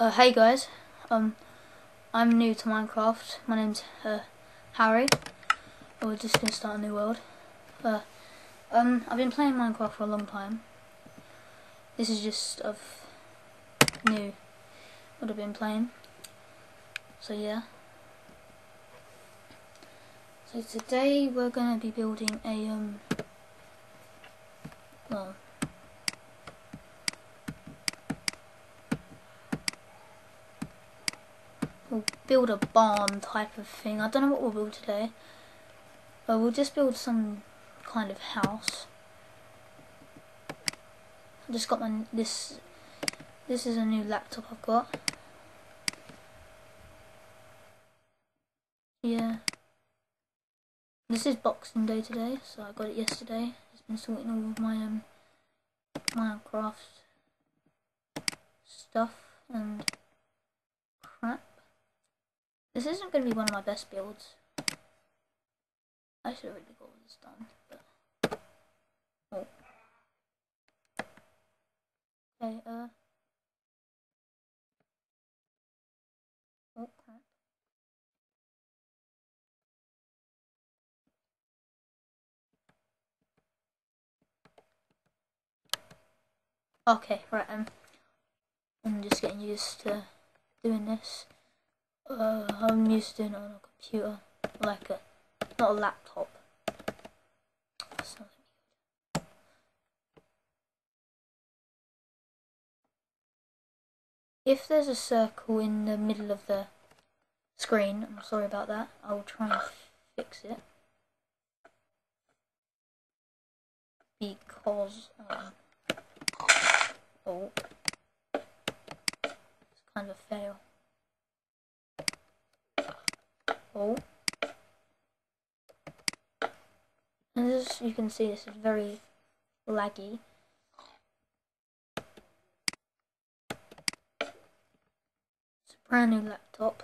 Uh, hey guys, um, I'm new to Minecraft. My name's uh, Harry. We're just gonna start a new world. Uh, um, I've been playing Minecraft for a long time. This is just of new what I've been playing. So yeah. So today we're gonna be building a um, well, we'll build a barn type of thing. I don't know what we'll build today. But we'll just build some kind of house. I just got my this this is a new laptop I've got. Yeah. This is Boxing Day today, so I got it yesterday. Just been sorting all of my um Minecraft stuff and crap. This isn't going to be one of my best builds. I should have got all this done, but... Oh. Okay, uh... Oh, crap. Okay, right, um... I'm just getting used to doing this. Uh, I'm used to it on a computer, like a, not a laptop. If there's a circle in the middle of the screen, I'm sorry about that, I'll try and fix it. Because, um, oh, it's kind of a fail. Oh. And as you can see, this is very laggy. It's a brand new laptop.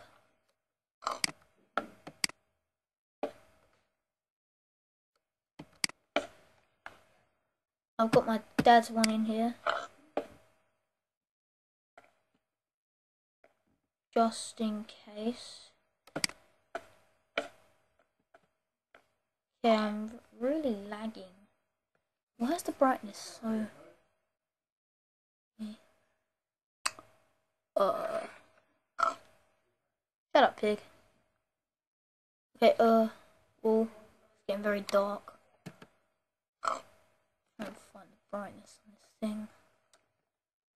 I've got my dad's one in here. Just in case. Yeah, I'm really lagging. Where's the brightness so... Uh... Shut up, pig. Okay, uh... Well, it's getting very dark. I'm trying to find the brightness on this thing.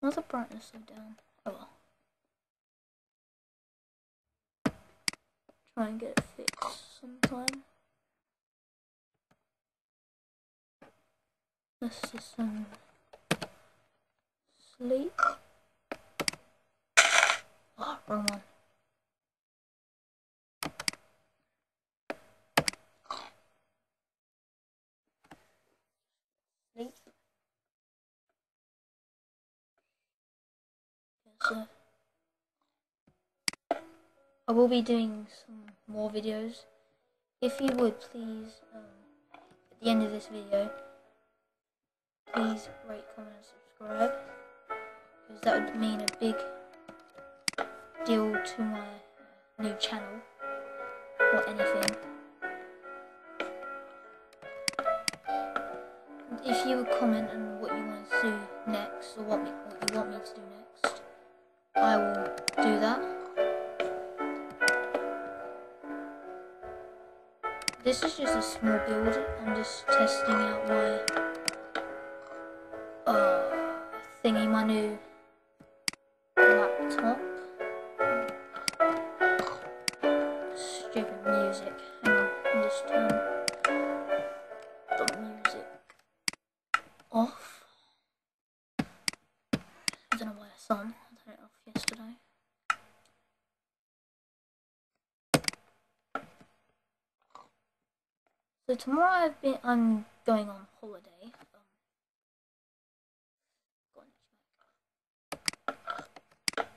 Why's the brightness so down? Oh well. Try and get it fixed sometime. Let's just um, sleep. Oh, wrong one. Sleep. So, I will be doing some more videos. If you would please, um, at the end of this video, please rate, comment, and subscribe because that would mean a big deal to my uh, new channel or anything. If you would comment on what you want to do next or what, what you want me to do next, I will do that. This is just a small build, I'm just testing out my thingy my new laptop. Stupid music. Hang on, let just turn the music off. I don't know why it's on. I turned it off yesterday. So tomorrow I've been I'm going on holiday.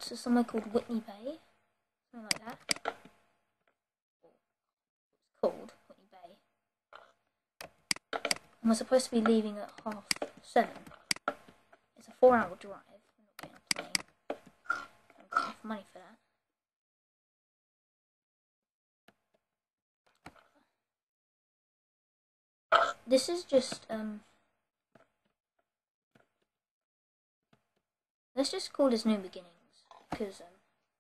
to somewhere called Whitney Bay, something like that. It's called Whitney Bay. And we're supposed to be leaving at half seven. It's a four hour drive. I'm not getting a plane. I'm not enough money for that. this is just um let's just call this new beginning um.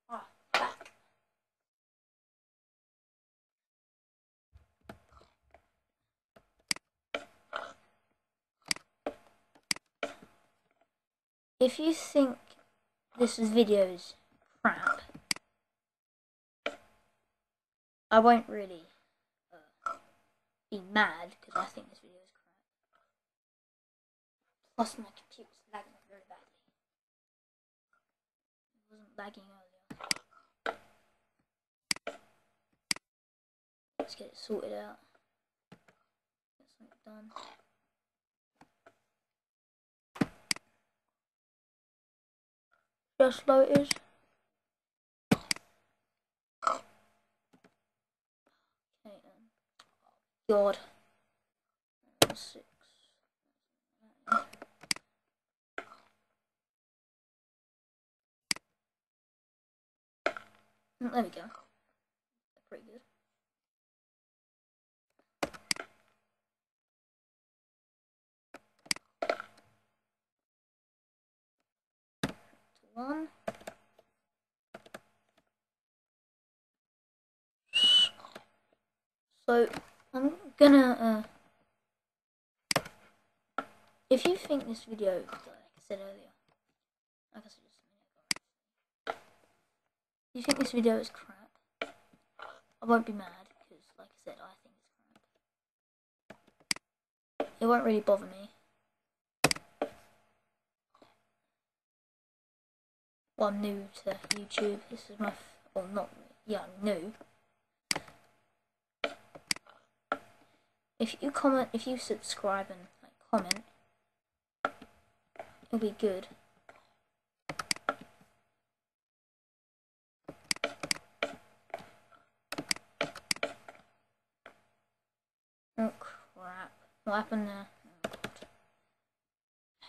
Ah. If you think this video's crap, I won't really uh, be mad because I think this video is crap. Plus, my computer's lagging very badly. It wasn't lagging earlier. Let's get it sorted out. Get something done. It is. Um, God. There we go. Pretty good. One. So I'm gonna uh if you think this video like I said earlier like I said just a minute ago you think this video is crap? I won't be mad because like I said I think it's crap. It won't really bother me. Well I'm new to YouTube. This is my well not yeah I'm new. If you comment, if you subscribe and like comment, it'll be good. Oh crap! What happened uh, there? Oh.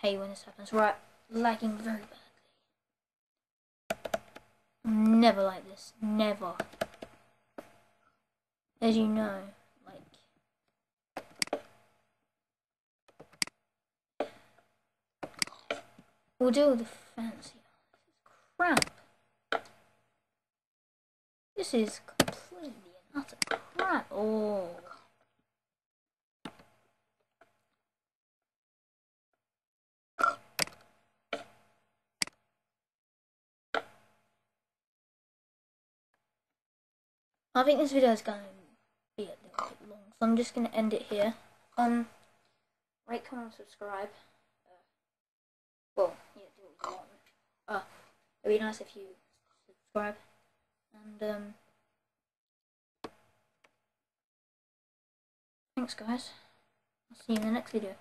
Hey, when this happens, right? Lagging very badly. Never like this. Never. As you know, like We'll do the fancy. Crap. This is completely and utter crap. Oh. I think this video is going to be a little bit long, so I'm just going to end it here. Um, rate, comment, subscribe. Well, yeah, do what you want. Uh, it'd be nice if you subscribe. And, um, thanks guys. I'll see you in the next video.